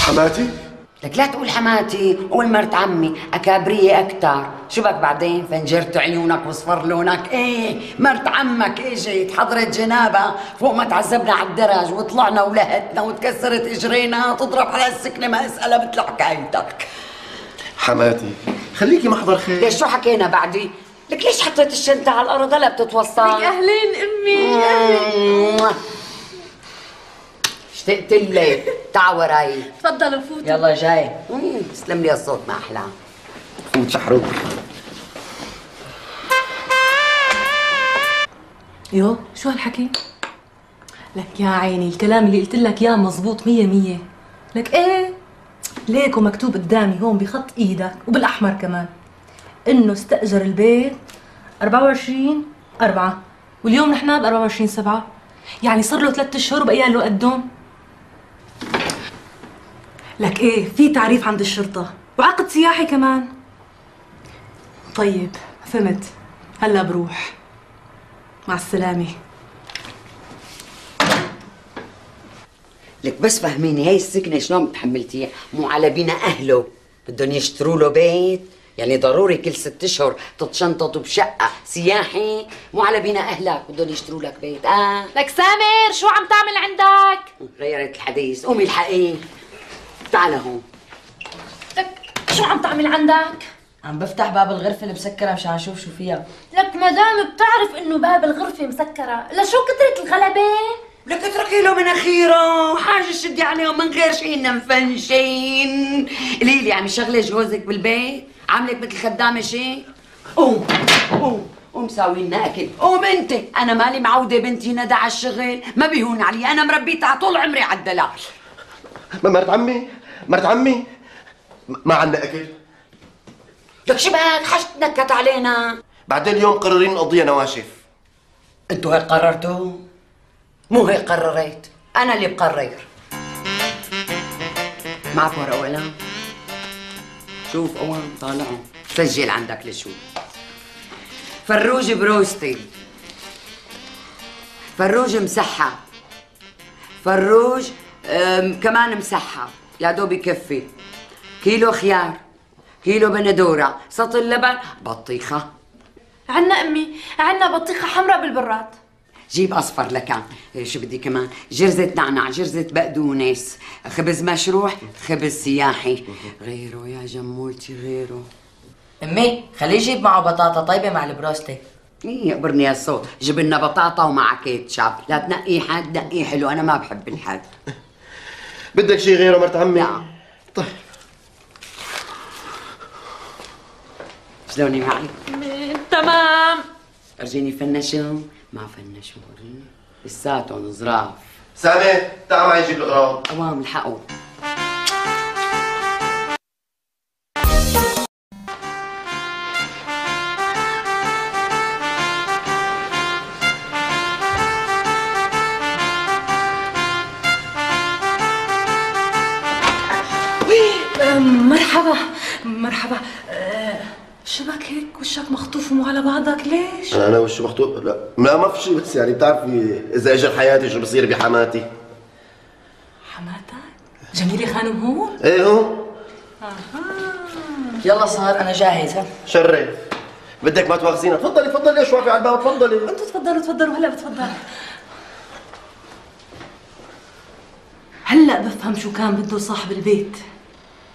حماتي؟ لك لا تقول حماتي قول مرت عمي أكابرية أكتر. شو بك بعدين؟ فنجرت عيونك وصفر لونك. إيه مرت عمك إجت حضرت جنابها. فوق ما تعذبنا على الدرج وطلعنا ولهتنا وتكسرت إجرينا. تضرب على السكنة ما أسألها مثل حكايتك حماتي خليكي محضر خير. ليش شو حكينا بعدي؟ لك ليش حطيت الشنطة على الأرض؟ هلا بتتوصل. أهلين أمي اشتقت لك تعا وراي تفضلوا فوتوا يلا جاي. تسلم لي الصوت ما أحلى. فوت شحروق يو شو هالحكي؟ لك يا عيني الكلام اللي قلت لك إياه مزبوط مية مية. لك إيه؟ ليكو مكتوب قدامي هون بخط إيدك وبالأحمر كمان. إنه استأجر البيت 24 4 واليوم نحن ب 24 7 يعني صار له ثلاث أشهر وبقي له قدهم. لك إيه؟ في تعريف عند الشرطة. وعقد سياحي كمان. طيب فهمت. هلا بروح. مع السلامة. لك بس فهميني هي السكنة شلون تحملتيها مو على بنا أهله. بدهم يشتروا له بيت. يعني ضروري كل ست أشهر تتشنطط بشقة سياحي. مو على بنا أهلك بدهم يشتروا لك بيت. آه. لك سامر شو عم تعمل عندك؟ غيرت الحديث. قومي الحقيه تعال هون لك شو عم تعمل عندك؟ عم بفتح باب الغرفة اللي مسكرة مشان أشوف شو فيها. لك مدام بتعرف إنه باب الغرفة مسكرة لشو كترت الغلبة؟ لك اتركي له من أخيره. حاجة شدي عليهم من غير شيء مفنشين قولي لي عم شغله جوزك بالبيت؟ عاملك مثل خدامة شيء قوم قوم قوم ساوي لنا أكل. قوم أنت. أنا مالي معودة بنتي ندى على الشغل. ما بيهون علي. أنا مربيتها طول عمري على الدلع ما مرت عمي؟ مرت عمي؟ ما عندنا أكل. لك شو بك حاج تنكت علينا. بعدين اليوم قررين نقضيها نواشف. أنتوا هيك قررتوا؟ مو هيك قررت أنا اللي بقرر. معك ورقه وقلم شوف قوام طالعهم سجل عندك لشو. فروج بروستي. فروج مسحب فروج كمان مسحب يا دوب يكفي كيلو خيار كيلو بندورة سطل لبن بطيخة. عنا أمي عنا بطيخة حمراء بالبراد. جيب أصفر لك. إيه، شو بدي كمان؟ جرزة نعناع جرزة بقدونس خبز مشروح خبز سياحي. غيره يا جمولتي غيره. أمي خليه يجيب معه بطاطا طيبة مع البروستي. إيه يقبرني يا الصوت جيب لنا بطاطا ومع كيتشاب. لا تنقي حد نقيه حلو. أنا ما بحب الحد. بدك شيء غيره مرت عمي؟ لا. طيب. شلوني معي تمام. أرجيني فنشوا ما فنشوا لساتهم ظراف سامي تعال معي جيب الأغراض. قوام الحقوا. على بعضك ليش؟ أنا وشو مخطوب؟ لا. لا ما في شيء بس يعني بتعرفي إذا اجر حياتي شو بصير بحماتي؟ حماتك؟ جميلة خانم هون؟ إيه هو. يلا صار أنا جاهز ها شرف. بدك ما تواخذينا. تفضلي تفضلي إيش واقفه على الباب تفضلي. أنتوا تفضلوا تفضلوا. هلا بتفضل هلا بفهم شو كان بده صاحب البيت.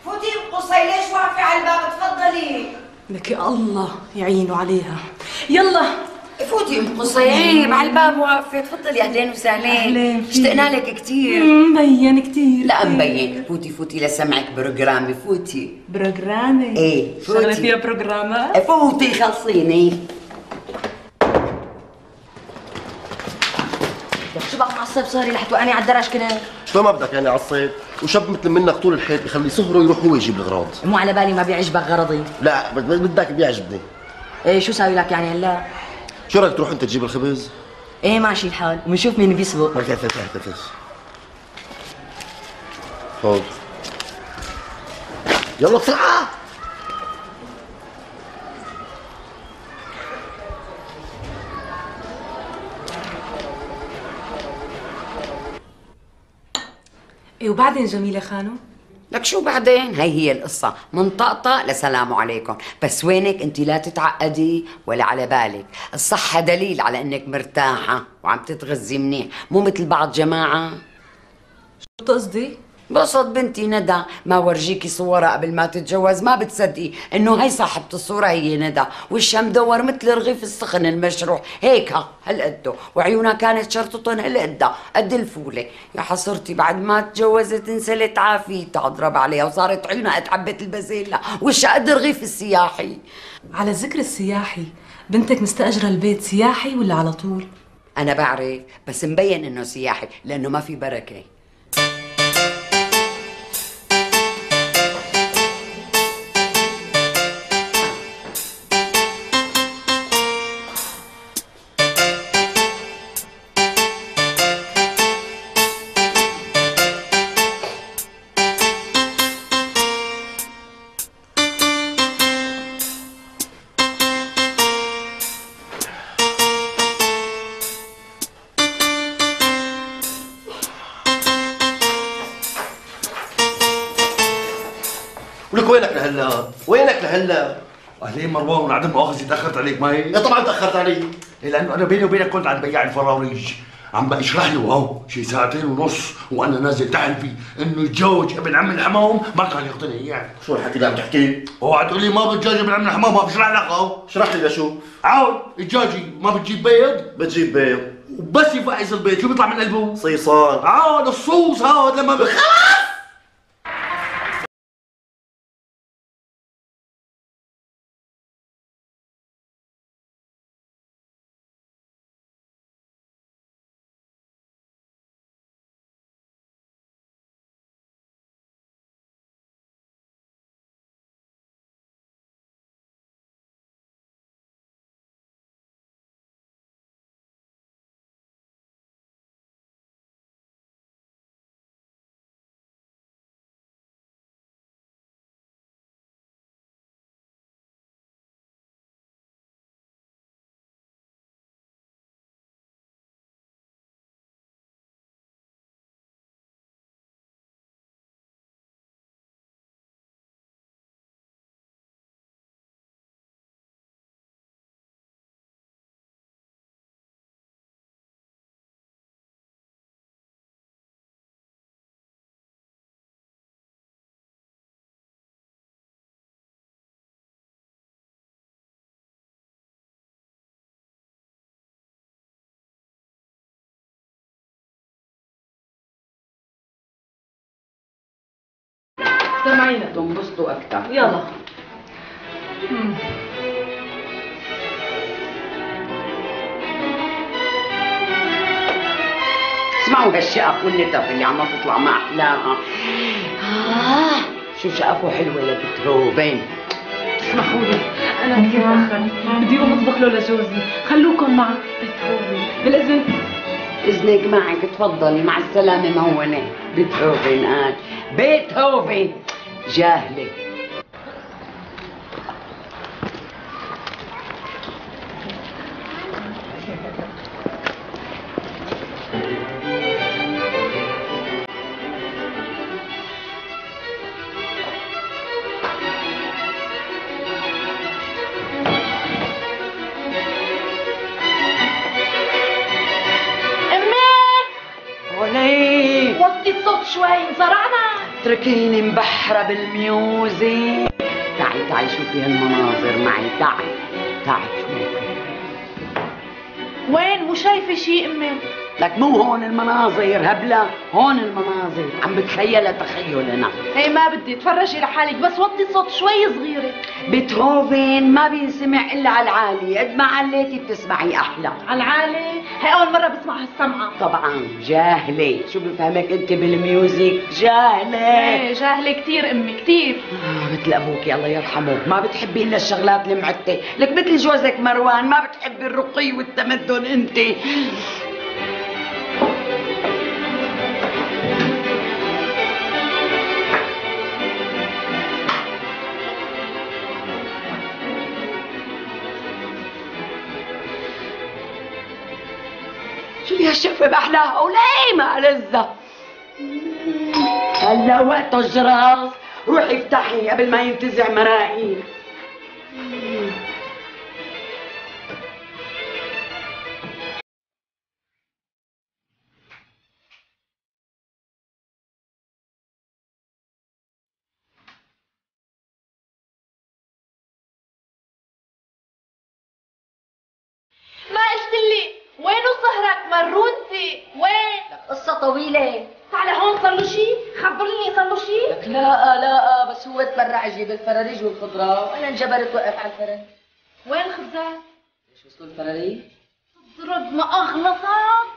فوتي قصي ليش واقفة على الباب؟ تفضلي. لك يا الله. يعينوا عليها. يلا. فوتي أم قصي عيب على الباب واقفة. تفضلي أهلين وسهلين. أهلين. فيك. اشتقنا لك كثير مبين كثير لا مبين. فوتي فوتي لسمعك بروجرامي. فوتي. بروجرامي؟ إيه شغلة فوتي فيها بروجرامات فوتي خلصيني. شو بك معصب صاري لحد وقعني على الدرج كده شو ما بدك يعني على الصيد وشاب مثل منك طول الحيط بخلي صهره يروح هو يجيب الاغراض مو على بالي ما بيعجبك غرضي. لا بد- بد- بدك بيعجبني. إيه شو ساوي لك يعني هلا؟ شو رأيك تروح أنت تجيب الخبز؟ إيه ماشي الحال. ونشوف مين بيسبق. ما كيف تحتفظ خذ يلا بسرعة إيه وبعدين جميلة خانو؟ لك شو بعدين؟ هي هي القصة. من طقطق لسلام عليكم. بس وينك؟ انت لا تتعقدي ولا على بالك. الصحة دليل على انك مرتاحة وعم تتغذي منيح. مو مثل بعض جماعة. شو بتقصدي؟ بقصد بنتي ندى. ما ورجيكي صورها قبل ما تتجوز. ما بتصدقي إنه هي صاحبة الصورة هي ندى. وشها مدور مثل الرغيف السخن المشروح. هيك ها هالقده. وعيونها كانت شرطتهم هالقدها قد الفولة. يا حصرتي بعد ما تجوزت انسلت عافيتها. اضرب عليها وصارت عيونها قد حبة البازيلا وشها قد الرغيف السياحي؟ على ذكر السياحي. بنتك مستأجرة البيت سياحي ولا على طول؟ أنا بعرف بس مبين إنه سياحي لأنه ما في بركة. لهلا؟ وينك لهلا؟ أهلين مروان وعدم مؤاخذة تأخرت عليك ما هي؟ طبعا تأخرت علي إيه لأنه أنا بيني وبينك كنت عند بياع الفراوريج عم بشرح له اهو شي ساعتين ونص وأنا نازل تحت فيه إنه يتزوج ابن عم الحمام ما كان يقتنع يعني شو الحكي اللي عم تحكيه؟ أوعى تقول لي ما بتجوز ابن عم الحمام ما بشرح لك اهو اشرح لي لشو؟ عاود الدجاجي ما بتجيب بيض بتجيب بيض وبس يفعز البيض شو بيطلع من قلبه؟ صيصان عاود الصوص هاد لما بخ... سمعينا تنبسطوا أكثر يلا. اسمعوا هالشقف والنتف اللي عم تطلع ما احلاها آه. شو شقفه حلوة يا بنت روبين؟ اسمحوا لي. أنا كثير تاخرت بدي اقوم أطبخ له لجوزي خلوكم معه بيتهوفن بالإذن. إذنك معك تفضلي مع السلامة مهونة. بيتهوفن قال بيتهوفن جاهلة. اتركيني مبحرة بال music تعي تعي شوفي هالمناظر معي. تعي تعي شوفي وين؟ مو شايفة شيء أمي؟ لك مو هون المناظر هبلة هون المناظر. عم بتخيلها تخيلنا. هي ما بدي تفرجي لحالك بس وطي الصوت شوي صغيرة. بيتهوفن ما بينسمع إلا على العالي. قد ما عليتي بتسمعي أحلى. على العالي؟ هي أول مرة بسمع هالسمعة. طبعا جاهلة. شو بفهمك أنت بال music؟ جاهلة. إيه جاهلة كثير أمي كثير آه مثل أبوك الله يرحمه. ما بتحبي إلا الشغلات المعتة. لك مثل جوزك مروان ما بتحبي الرقي والتمدن أنت. وليه ما لذة. هلا وقت الجراس روحي افتحي قبل ما ينتزع مراقي وين؟ قصة طويلة. تعال هون صار له شيء خبرني صار له شيء لك لا لا بس هو تبرع يجيب الفراريج والخضرة. وأنا انجبرت وقف على الفرن؟ وين الخبزات ليش وصلوا الفراريج؟ ضرب ما اغلصك